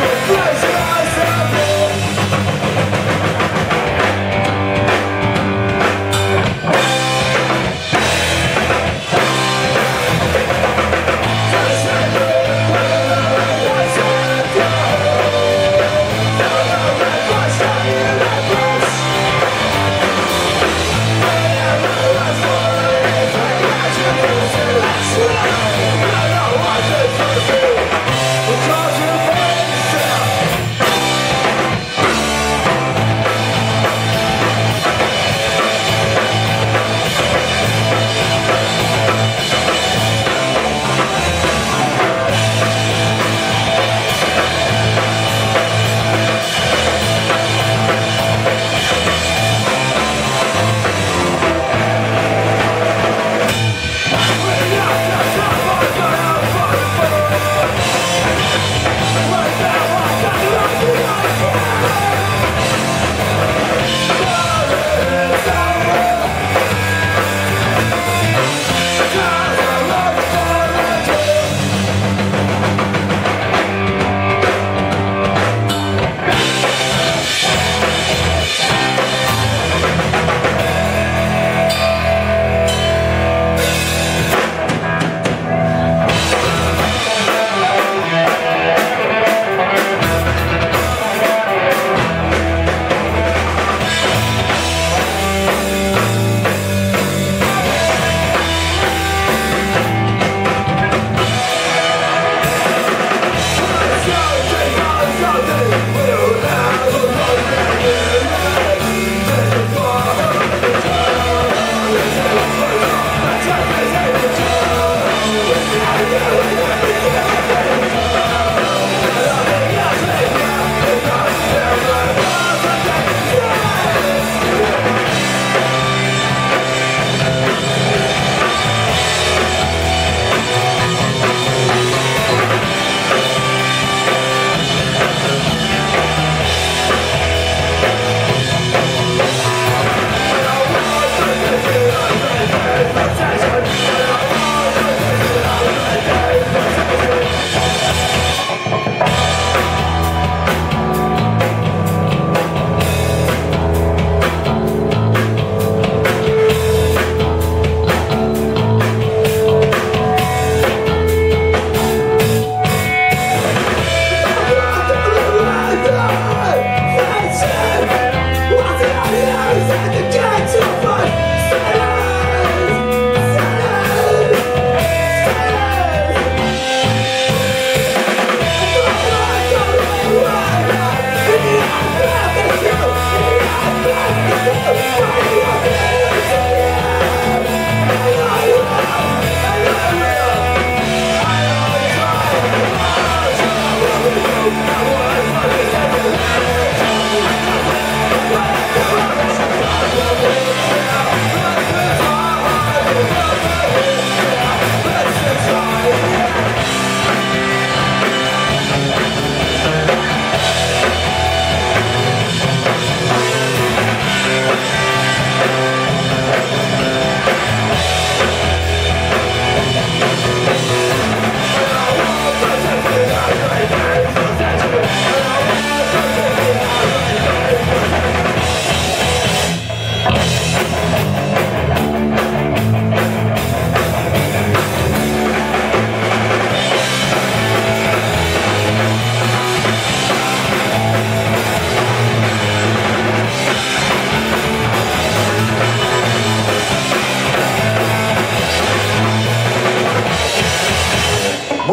sacrifice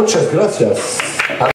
Muchas gracias.